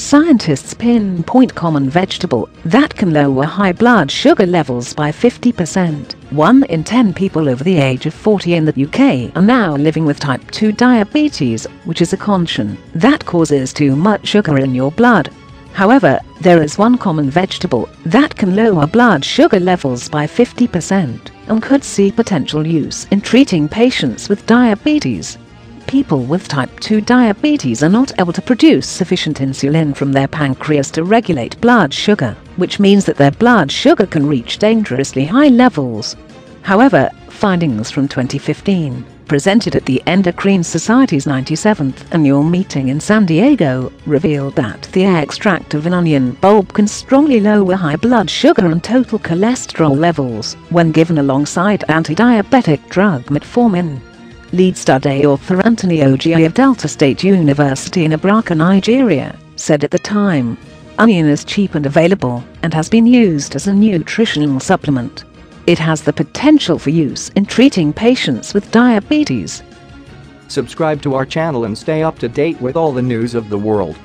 Scientists pinpoint common vegetable that can lower high blood sugar levels by 50%. One in 10 people over the age of 40 in the UK are now living with type 2 diabetes, which is a condition that causes too much sugar in your blood. However, there is one common vegetable that can lower blood sugar levels by 50% and could see potential use in treating patients with diabetes. People with type 2 diabetes are not able to produce sufficient insulin from their pancreas to regulate blood sugar, which means that their blood sugar can reach dangerously high levels. However, findings from 2015 presented at the Endocrine Society's 97th annual meeting in San Diego, revealed that the extract of an onion bulb can strongly lower high blood sugar and total cholesterol levels when given alongside anti-diabetic drug metformin. Lead study author Anthony Ojieh of Delta State University in Abraka, Nigeria, said at the time, Onion is cheap and available and has been used as a nutritional supplement. It has the potential for use in treating patients with diabetes. Subscribe to our channel and stay up to date with all the news of the world.